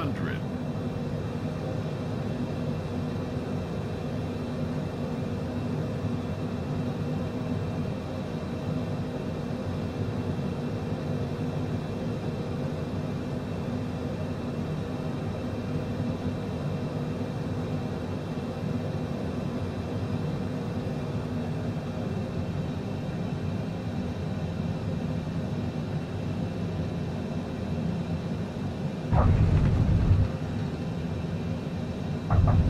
100. Thank you. Thank you.